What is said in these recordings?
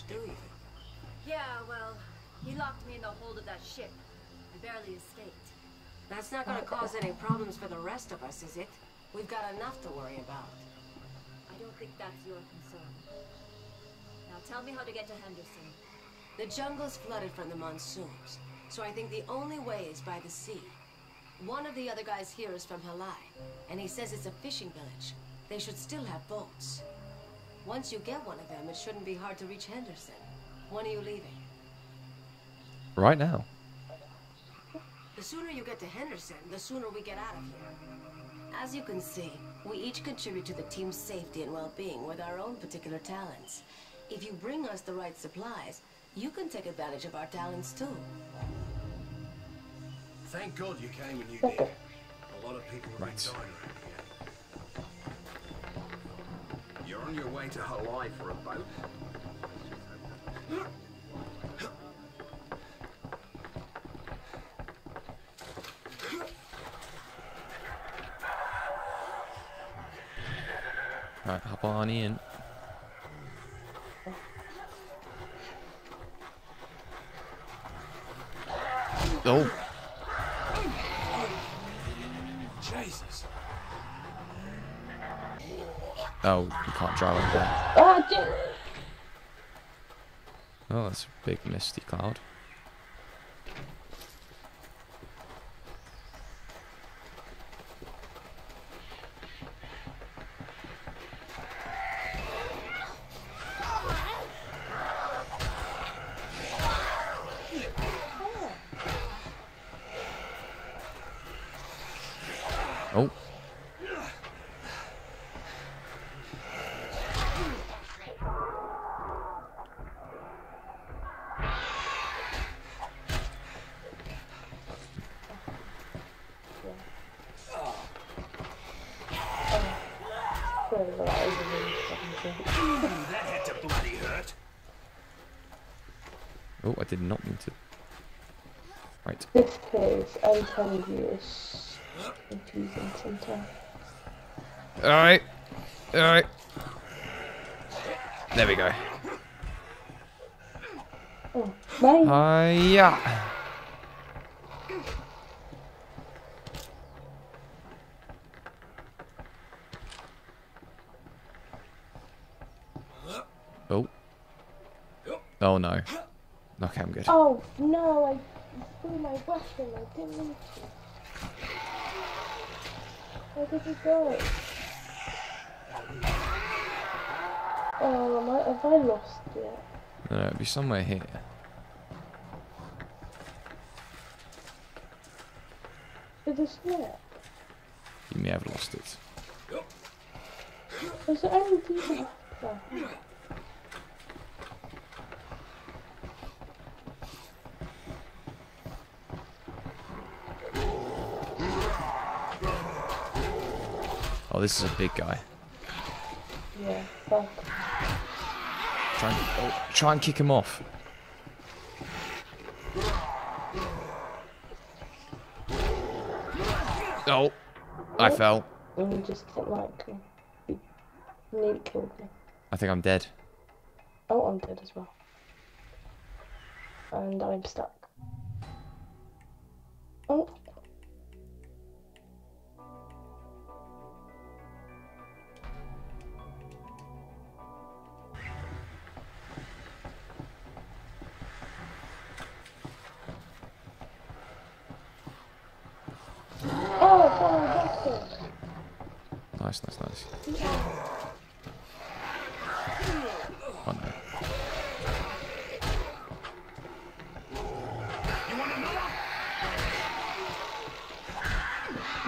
much, do you? Yeah, well, he locked me in the hold of that ship. I barely escaped. That's not gonna cause any problems for the rest of us, is it? We've got enough to worry about. I don't think that's your concern. Now tell me how to get to Henderson. The jungle's flooded from the monsoons, so I think the only way is by the sea. One of the other guys here is from Halai, and he says it's a fishing village. They should still have boats. Once you get one of them, it shouldn't be hard to reach Henderson. When are you leaving? Right now. The sooner you get to Henderson, the sooner we get out of here. As you can see, we each contribute to the team's safety and well-being with our own particular talents. If you bring us the right supplies, you can take advantage of our talents too. Thank God you came when you did. A lot of people have Right. been dying around here. You're on your way to Halai for a boat? Right, hop on in. Oh, oh, you can't drive like that. Ah. Oh, that's a big misty cloud. Sorry that, I was really fucking That had to bloody hurt. oh, I did not mean to. Right, This case, I'm telling you, is confusing sometimes. alright, alright. There we go. Oh. Hiya! Oh. Oh no. Okay, I'm good. Oh no, I threw my weapon. I didn't mean to. Where did it go? Oh, am I, have I lost it? No, it'd be somewhere here. Is it snap? You may have lost it. Is there anything left Oh, this is a big guy. Yeah, fuck. Try and, oh, try and kick him off. Oh, I oh. fell. And you just like. You nearly killed me. I think I'm dead. Oh, I'm dead as well. And I'm stuck. Oh. Oh,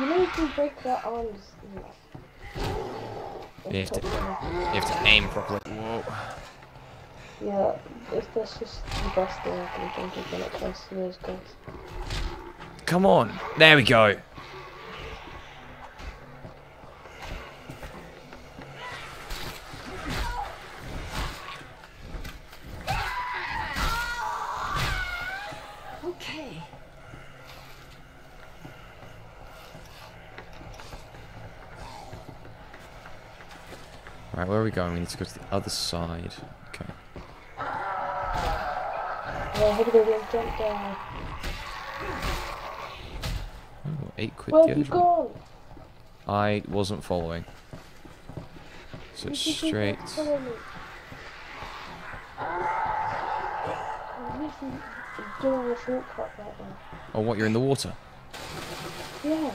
You need to break their arms. You have to, you have to aim properly. Whoa. Yeah, it's, that's just the best thing I can think of when it comes to those guys. Come on. There we go. Going? We need to go to the other side. Okay. Oh, here we go, jump down. Eight quid Where have you gone? I wasn't following. So it's straight. follow me. I'm missing doing a shortcut right now. Oh, what? You're in the water? Yeah.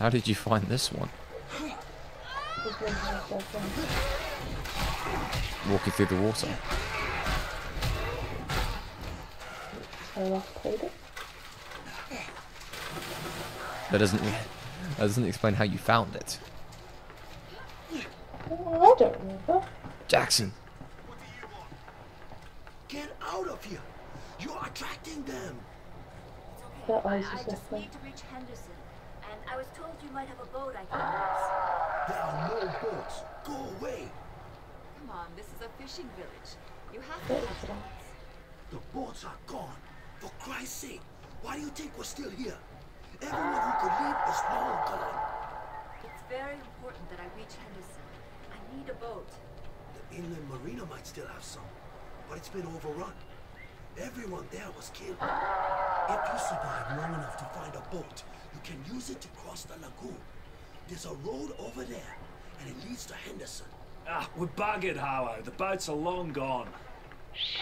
How did you find this one? This one has that thing. Walking through the water. I've it. That doesn't. That doesn't explain how you found it. I don't remember. Jackson. Get out of here! You're attracting them! That I, ice I is just I was told you might have a boat I can use. There are no boats. Go away! Come on, this is a fishing village. You have That is wrong. The boats are gone. For Christ's sake, why do you think we're still here? Everyone who could leave is now gone. It's very important that I reach Henderson. I need a boat. The inland marina might still have some, but it's been overrun. Everyone there was killed. If you survive long enough to find a boat, you can use it to cross the lagoon. There's a road over there, and it leads to Henderson. Ah, we're buggered, Harlow. The boats are long gone. Shit.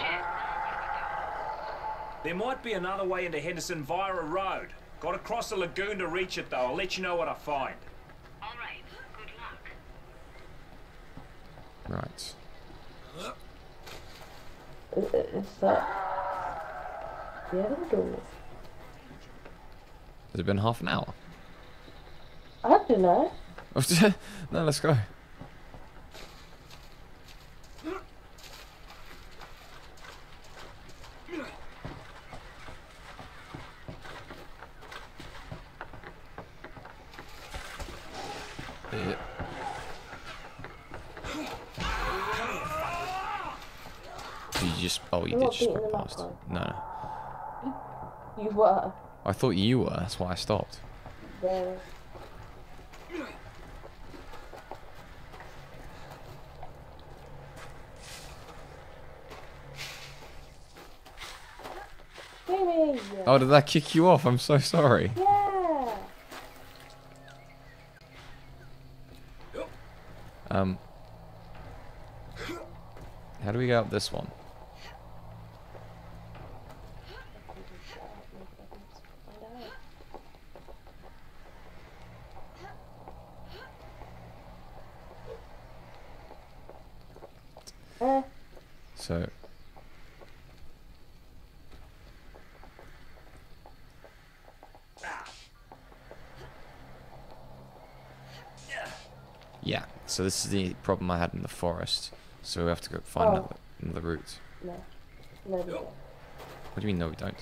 There might be another way into Henderson via a road. Got to cross the lagoon to reach it, though. I'll let you know what I find. All right, good luck. Right. I- i- Is that the end or? Has it been half an hour? I don't know. no, let's go. Yeah. You just oh you I'm did just walk past. No, no. You were I thought you were, that's why I stopped. Oh, did that kick you off? I'm so sorry. Yeah. Um, how do we go up this one? So, yeah. So this is the problem I had in the forest. So we have to go find Oh. another, another route. no. No, no, no. What do you mean? No, we don't.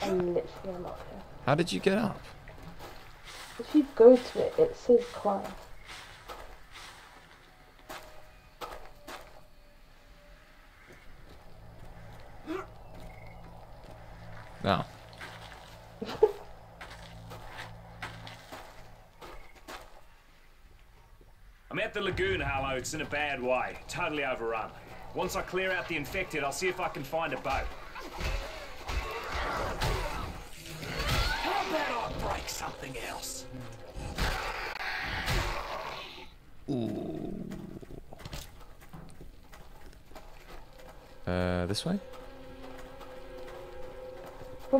I'm literally not here. How did you get up? If you go to it, it says climb. No. I'm at the lagoon, Harlow. It's in a bad way. Totally overrun. Once I clear out the infected, I'll see if I can find a boat. How about I break something else? Ooh. Uh, this way?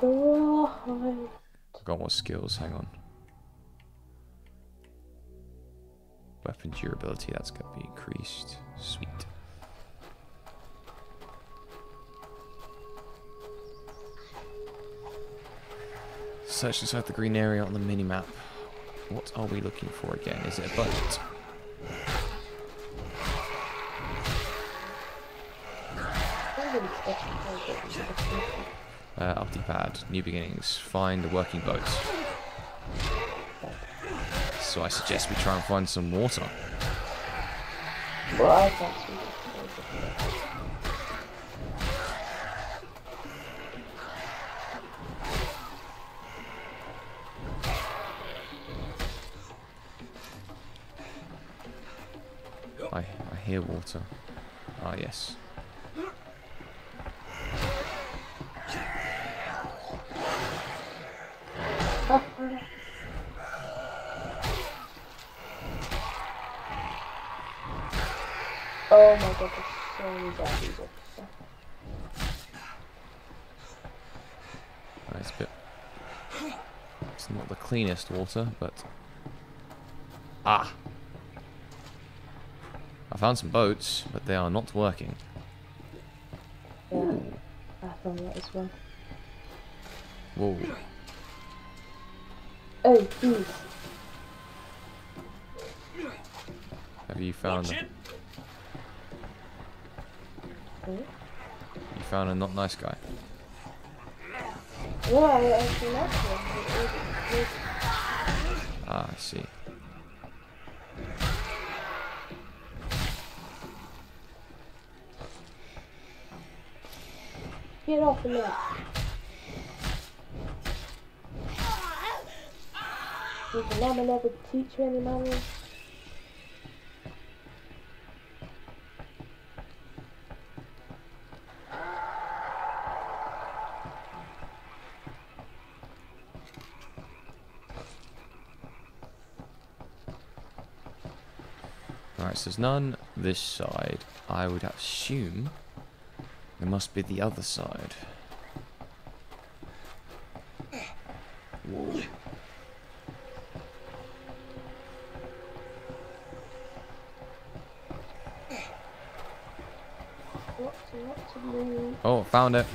Behind. Forgot what skills, hang on. Weapon durability, that's gonna be increased. Sweet. Search inside the green area on the mini-map. what are we looking for again? Is it a boat? Stuck in the boat, which is difficult. Uh, Optipad, new beginnings, find the working boat. So I suggest we try and find some water. Well, I fancy it. I, I hear water. Ah, yes. Oh my god, there's so many zombies up there. Nice bit. It's not the cleanest water, but... Ah! I found some boats, but they are not working. Yeah, I found that as well. Whoa. Oh, geez. Have you found... Watch it. You found a not nice guy. I actually like one. It was- it was- Ah, I see. Get off of me. Did your mama never teach you none this side. I would assume there must be the other side. Oh, found it.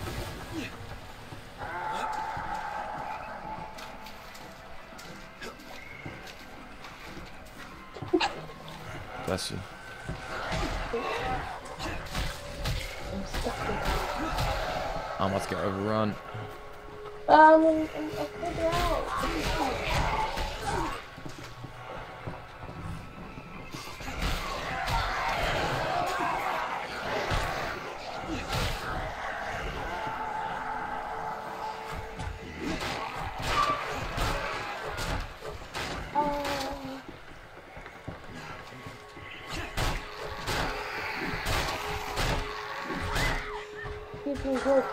Bless you. I'm about to get overrun. Um, I'm, I'm, I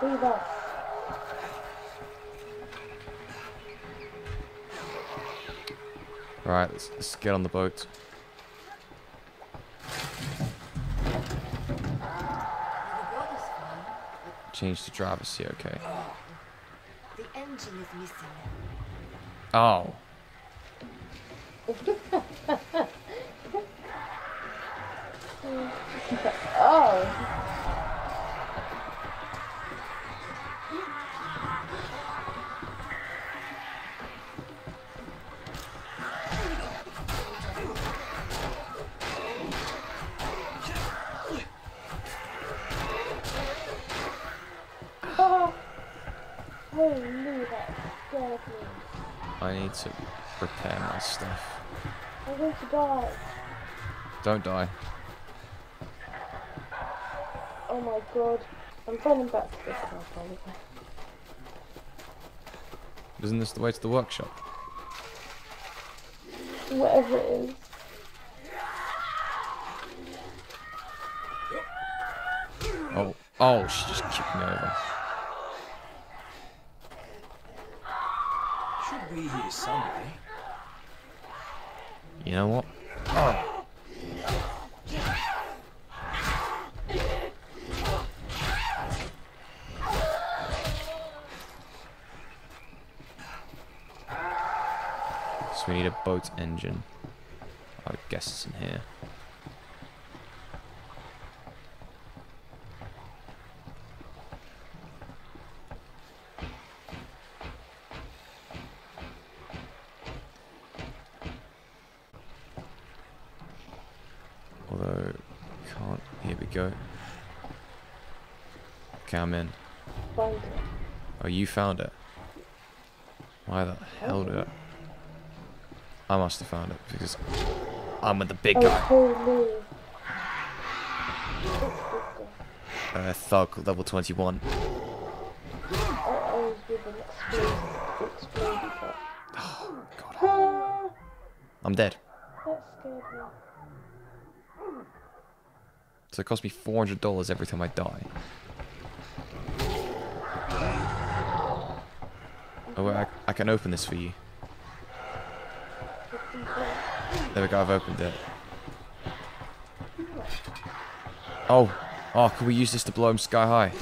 Me your. Alright, let's, let's get on the boat. The boat is fine, Change the driver seat, okay. the engine is missing. Oh, die. Don't die. Oh my god. I'm running back to the car, probably. Isn't this the way to the workshop? Whatever it is. Oh, oh, she just kicked me over. Should be here somewhere. You know what? Oh. So we need a boat engine. I guess it's in here. Go. Okay, I'm in. Find it. Oh, you found it. Why the hell did I? I must have found it because I'm with the big Oh, guy. holy. Uh, thug level 21. I, I was with an explode, exploded that. God, I'm dead. that scared me. So it costs me $400 every time I die. Oh, I, I can open this for you. There we go, I've opened it. Oh, oh, can we use this to blow him sky high?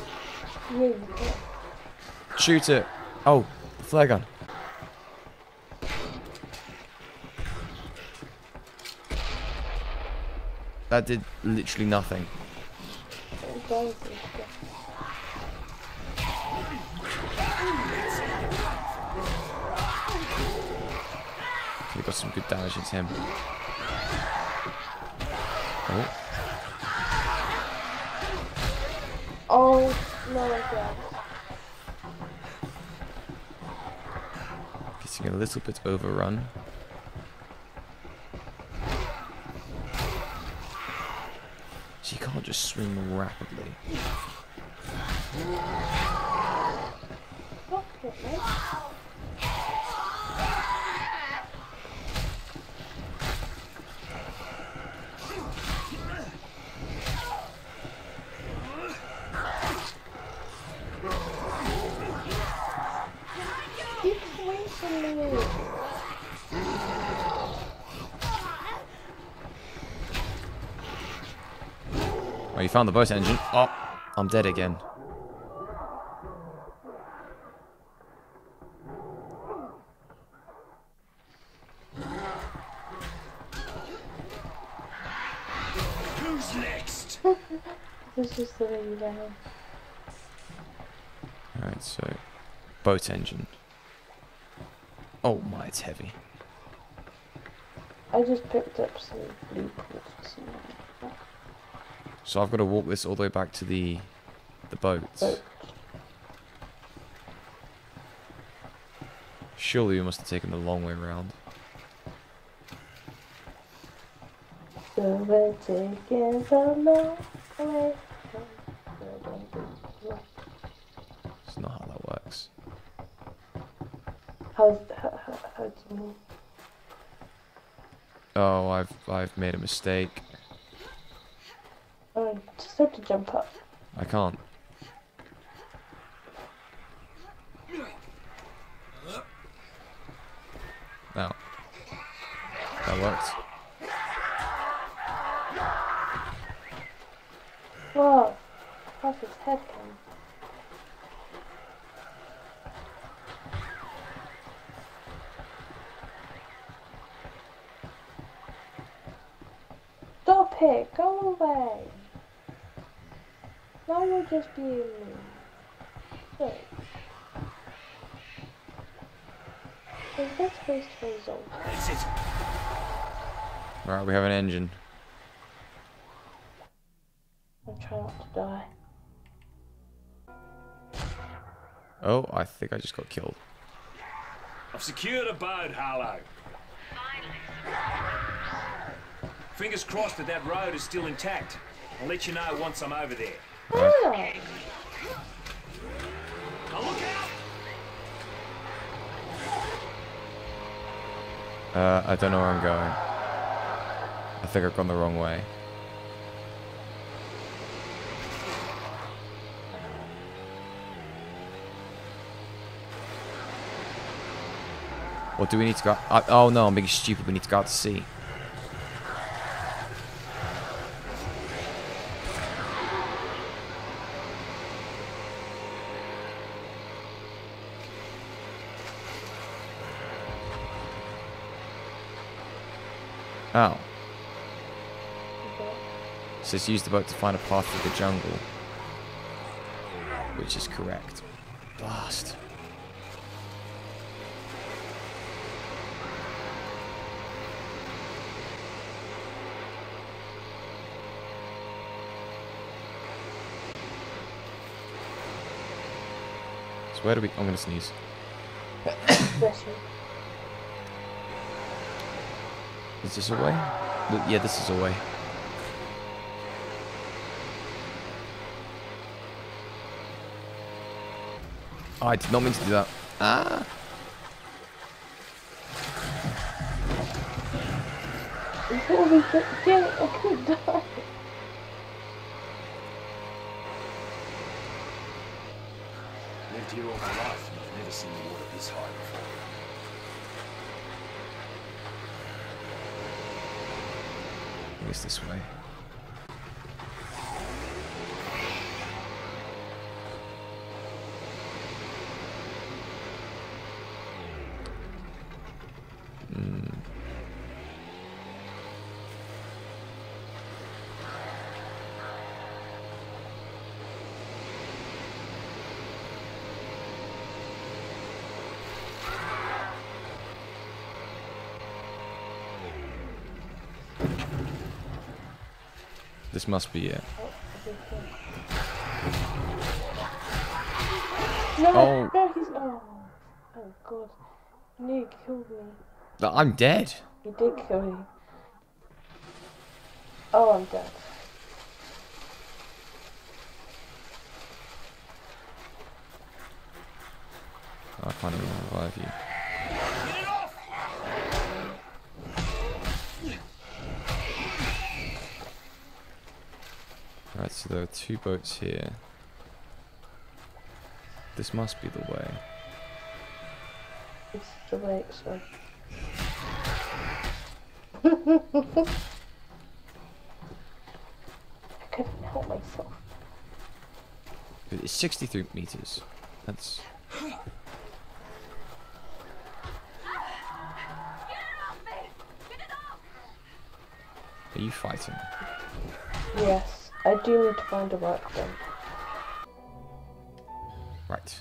Shoot it! Oh, flare gun. That did literally nothing. We got some good damage into him. Oh, Oh, oh no, God. getting a little bit overrun. Can't just swim rapidly. Fuck Oh, you found the boat engine. Oh, I'm dead again. Who's next? This is the way down. Alright, so boat engine. Oh my, it's heavy. I just picked up some blue quartz or something. So I've got to walk this all the way back to the the boats. Boat. Surely we must have taken the long way around. So we're taking the long way from the jungle. It's not how that works. How's how, how, how do you mean? Oh, I've I've made a mistake. Just have to jump up. I can't. No. That worked. Whoa! How's his head come? Stop it! Go away! Now you're just being mean. Look. So let's face the result. That's. Alright, we have an engine. And try not to die. Oh, I think I just got killed. I've secured a boat, Harlow. Fingers crossed that that road is still intact. I'll let you know once I'm over there. Out! Uh, I don't know where I'm going. I think I've gone the wrong way. What do we need to go? Oh no, I'm being stupid. We need to go out to sea. says use the boat to find a path through the jungle. Which is correct. Blast. So where do we... I'm going to sneeze. is this a way? Yeah, this is a way. Oh, I did not mean to do that. Ah! Before we get damn I couldn't die. Lived here all my life, and I've never seen the water this high before. I guess this way. This must be it. No, Oh. no, he's. Oh, oh god. You killed me. I'm dead. You did kill me. Oh, I'm dead. I can't even revive you. Right, so there are two boats here. This must be the way. It's the way it's like. I couldn't help myself. It's 63 meters. That's. Are you fighting? Yes, I do need to find a workbench. Right.